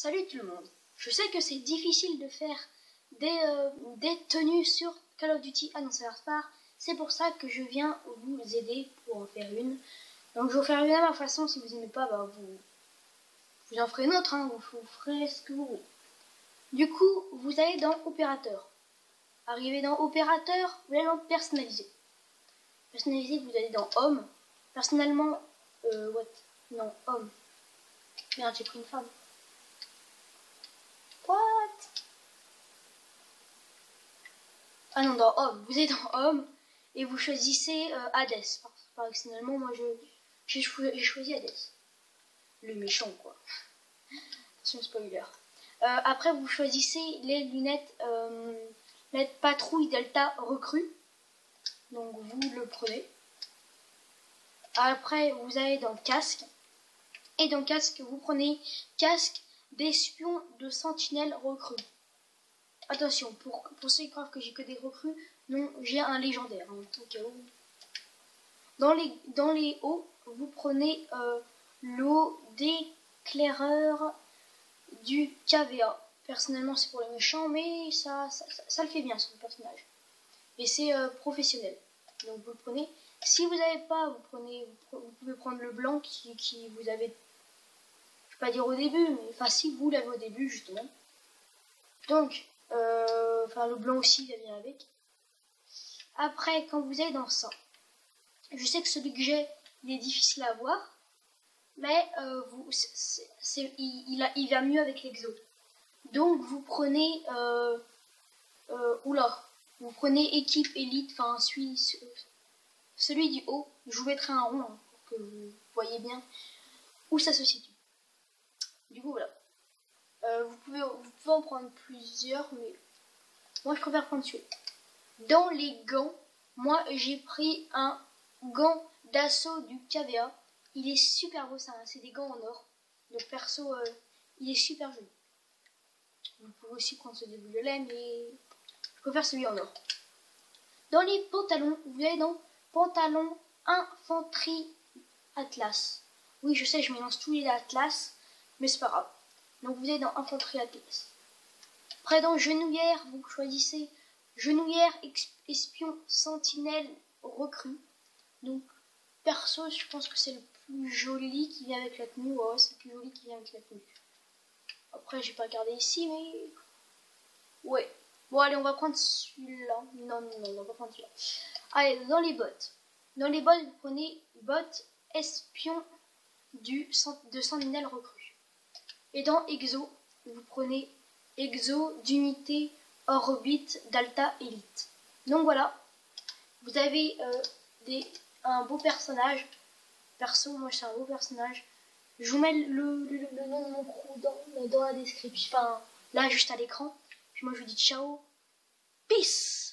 Salut tout le monde. Je sais que c'est difficile de faire des, euh, des tenues sur Call of Duty Annonceur Star. C'est pour ça que je viens vous aider pour en faire une. Donc je vais vous faire une à ma façon. Si vous n'aimez pas, bah, vous, vous en ferez une autre. Hein. Vous, ferez ce que vous voulez. Du coup, vous allez dans Opérateur. Arrivez dans Opérateur, vous allez dans Personnaliser. Personnaliser, vous allez dans Homme. Personnellement, euh, what? Non, Homme. Merde, j'ai pris une femme. What Ah non, dans Homme. Vous êtes dans Homme et vous choisissez euh, Hades. Personnellement, moi, j'ai choisi Hades. Le méchant, quoi. Attention, spoiler. Euh, après, vous choisissez les lunettes euh, patrouille Delta recrue. Donc, vous le prenez. Après, vous allez dans casque. Et dans casque, vous prenez casque d'espion de sentinelle recrue. Attention, pour, pour ceux qui croient que j'ai que des recrues, non, j'ai un légendaire, en tout cas. Dans les, dans les hauts, vous prenez euh, l'eau d'éclaireur du KVA. Personnellement, c'est pour les méchants, mais ça, ça, le fait bien, son personnage. Et c'est euh, professionnel. Donc vous le prenez. Si vous n'avez pas, vous prenez, vous pouvez prendre le blanc qui, qui vous avez, je vais pas dire au début, mais enfin si vous l'avez au début justement. Donc, euh, le blanc aussi, il vient avec. Après, quand vous êtes dans ça, je sais que celui que j'ai, il est difficile à voir, mais euh, il, va mieux avec l'exo. Donc vous prenez, euh, euh, oula, vous prenez équipe élite, enfin celui, celui du haut, je vous mettrai un rond hein, pour que vous voyez bien où ça se situe. Euh, vous, pouvez, vous pouvez en prendre plusieurs, mais moi je préfère prendre celui. Dans les gants, moi j'ai pris un gant d'assaut du KVA. Il est super beau ça, hein, c'est des gants en or. Donc perso, euh, il est super joli. Vous pouvez aussi prendre celui de violet, mais je préfère celui en or. Dans les pantalons, vous allez dans pantalon infanterie atlas. Oui, je sais, je mélange tous les atlas, mais c'est pas grave. Donc vous êtes dans infanterie atlas. Après dans genouillère, vous choisissez genouillère espion sentinelle recrue. Donc perso, je pense que c'est le plus joli qui vient avec la tenue. Ouais, c'est le plus joli qui vient avec la tenue. Après, j'ai pas regardé ici, mais ouais. Bon, allez, on va prendre celui-là. Non, non, non, on va prendre celui-là. Allez, dans les bottes. Dans les bottes, vous prenez bottes espion du, de sentinelle recrue. Et dans exo, vous prenez exo d'unité orbite d'alta élite. Donc voilà, vous avez euh, un beau personnage. Perso, moi c'est un beau personnage. Je vous mets le, le, nom de mon crew dans, dans la description. Enfin, là, juste à l'écran. Puis moi, je vous dis ciao. Peace